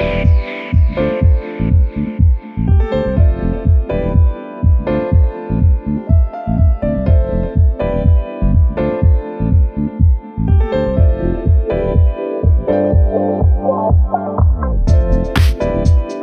Música